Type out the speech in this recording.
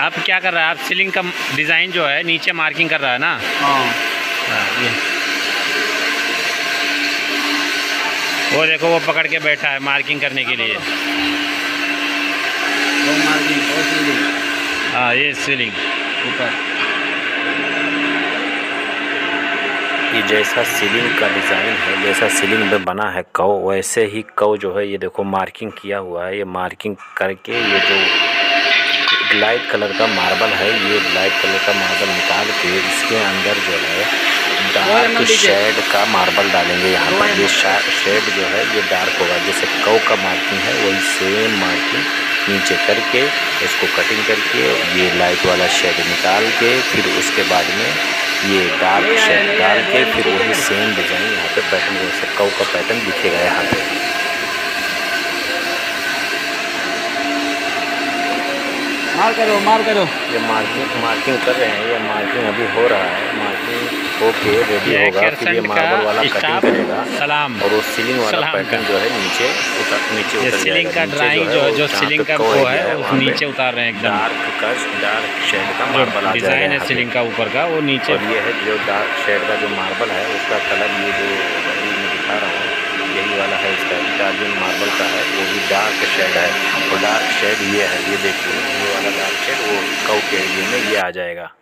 आप क्या कर रहा है? आप सीलिंग का डिज़ाइन जो है नीचे मार्किंग कर रहा है ना? हाँ। हाँ, ये। वो देखो वो पकड़ के बैठा है मार्किंग करने के लिए। वो मार्किंग वो सीलिंग हाँ ये सीलिंग ऊपर। ये जैसा सीलिंग का डिज़ाइन है जैसा सीलिंग में बना है कौ वैसे ही कौ जो है ये देखो मार्किंग किया हुआ है ये मार्किंग करके ये जो लाइट कलर का मार्बल है ये लाइट कलर का मार्बल निकाल के इसके अंदर जो है डार्क शेड का मार्बल डालेंगे यहाँ पर। ये शेड जो है ये डार्क होगा जैसे कौ का मार्किंग है वही सेम मार्किंग नीचे करके इसको कटिंग करके ये लाइट वाला शेड निकाल के फिर उसके बाद में ये डार्क शेड डाल के फिर वही सेम डिज़ाइन यहाँ पे पैटर्न जैसे कव का पैटर्न दिखेगा यहाँ पे। मार करो मार करो। ये मार्किंग मार्किंग कर रहे हैं ये मार्किंग अभी हो रहा है। मार्किंग होके रेडी होगा फिर ये मार्बल वाला कटिंग करेगा। सलाम। और वो सीलिंग वाला पैटर्न जो है नीचे उतर नीचे उतर सीलिंग का ड्राइंग जो है जो सीलिंग का वो है नीचे उतार रहे हैं एकदम। डार्क का डार्क शेड का मार्बल डिज़ाइन है सीलिंग का ऊपर का वो नीचे। और ये है जो डार्क शेड का जो मार्बल है उसका कलर ये जो अभी मैं दिखा रहा हूँ यही वाला है इसका इटालियन मार्बल का है, वो भी डार्क शेड है। और डार्क शेड ये है, ये देखिए, ये वाला डार्क शेड वो कऊ के एरिए में ये आ जाएगा।